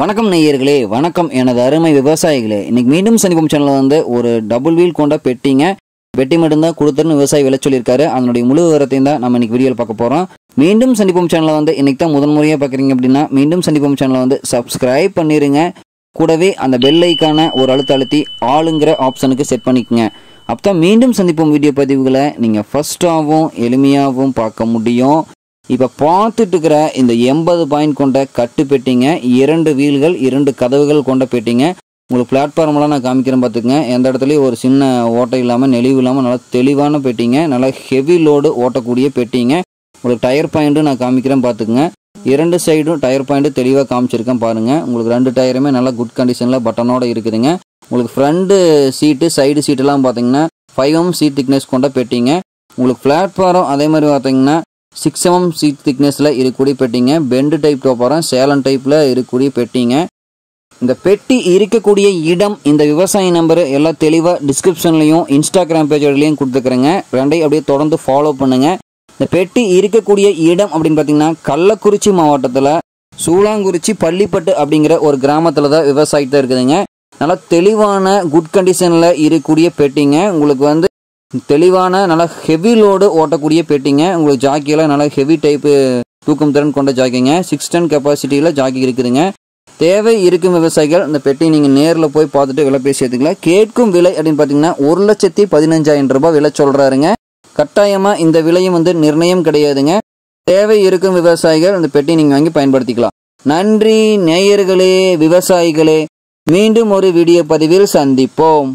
வணக்கம் நெய்யர்களே வணக்கம் எனது அருமை விவசாயிகளே. இன்னைக்கு மீண்டும் சனிப்பம் சேனலில் வந்து ஒரு டபுள் வீல் கொண்ட பெட்டிங்க. பெட்டி மட்டும்தான் கொடுத்துருன்னு விவசாயி விலை சொல்லியிருக்காரு. அதனுடைய முழு விவரத்தையும் தான் நம்ம இன்னைக்கு வீடியோவில் பார்க்க போகிறோம் மீண்டும் சந்திப்போம் சேனலை வந்து இன்னைக்கு தான் முதன் முறையாக பார்க்குறீங்க அப்படின்னா மீண்டும் சந்திப்போம் சேனலை வந்து சப்ஸ்கிரைப் பண்ணிடுங்க கூடவே அந்த பெல் ஐக்கான ஒரு அழுத்த அழுத்தி ஆளுங்கிற ஆப்ஷனுக்கு செட் பண்ணிக்கோங்க. அப்போ தான் மீண்டும் சந்திப்போம் வீடியோ பதிவுகளை நீங்கள் ஃபஸ்ட்டாகவும் எளிமையாகவும் பார்க்க முடியும். இப்போ பார்த்துட்டு இருக்கிற இந்த எண்பது பாயிண்ட் கொண்ட கட்டு பெட்டிங்க இரண்டு வீல்கள் இரண்டு கதவுகள் கொண்ட பெட்டிங்க. உங்களுக்கு பிளாட்ஃபார்ம்லாம் நான் காமிக்கிறேன் பார்த்துக்குங்க. எந்த இடத்துலையும் ஒரு சின்ன ஓட்டை இல்லாமல் நெளிவு இல்லாமல் நல்லா தெளிவான பெட்டிங்க. நல்லா ஹெவி லோடு ஓட்டக்கூடிய பெட்டிங்க. உங்களுக்கு டயர் பாயிண்ட்டு நான் காமிக்கிறேன் பார்த்துக்குங்க. இரண்டு சைடும் டயர் பாயிண்ட்டு தெளிவாக காமிச்சிருக்கேன் பாருங்கள் உங்களுக்கு ரெண்டு டயருமே நல்லா குட் கண்டிஷனில் பட்டனோட இருக்குதுங்க. உங்களுக்கு ஃப்ரண்ட்டு சீட்டு சைடு சீட்டெல்லாம் பார்த்தீங்கன்னா ஃபைவ் எம் சீட் திக்னஸ் கொண்ட பெட்டிங்க. உங்களுக்கு பிளாட்ஃபாரம் அதே மாதிரி பார்த்தீங்கன்னா சிக்ஸ் எம்எம் சீட் திக்னஸில் இருக்கக்கூடிய பெட்டிங்க. பெண்டு டைப் டோப்பரம் சேலம் டைப்பில் இருக்கக்கூடிய பெட்டிங்க. இந்த பெட்டி இருக்கக்கூடிய இடம் இந்த விவசாய நம்பர் எல்லாம் தெளிவாக டிஸ்கிரிப்ஷன்லையும் இன்ஸ்டாகிராம் பேஜ்லையும் கொடுத்துக்கிறேங்க. ரெண்டையும் அப்படியே தொடர்ந்து ஃபாலோ பண்ணுங்க. இந்த பெட்டி இருக்கக்கூடிய இடம் அப்படின்னு பார்த்தீங்கன்னா கள்ளக்குறிச்சி மாவட்டத்தில் சூளாங்குறிச்சி பள்ளிப்பட்டு அப்படிங்கிற ஒரு கிராமத்தில் தான் விவசாயத்தை இருக்குதுங்க. நல்லா தெளிவான குட் கண்டிஷனில் இருக்கக்கூடிய பெட்டிங்க. உங்களுக்கு வந்து தெளிவான நல்லா ஹெவி லோடு ஓட்டக்கூடிய பெட்டிங்க. உங்களுக்கு ஜாக்கியெல்லாம் நல்லா ஹெவி டைப்பு தூக்கம் திறன் கொண்ட ஜாக்கிங்க சிக்ஸ் டன் கெப்பாசிட்டியில் ஜாக்கி இருக்குதுங்க. தேவை இருக்கும் விவசாயிகள் இந்த பெட்டி நீங்கள் நேரில் போய் பார்த்துட்டு விலை பேசி எடுத்துக்கலாம். கேட்கும் விலை அப்படின்னு பார்த்தீங்கன்னா ஒரு லட்சத்தி பதினஞ்சாயிரம் ரூபாய் விலை சொல்கிறாருங்க கட்டாயமாக இந்த விலையும் வந்து நிர்ணயம் கிடையாதுங்க. தேவை இருக்கும் விவசாயிகள் இந்த பெட்டி நீங்கள் வாங்கி பயன்படுத்திக்கலாம். நன்றி நேயர்களே விவசாயிகளே. மீண்டும் ஒரு வீடியோ பதிவில் சந்திப்போம்.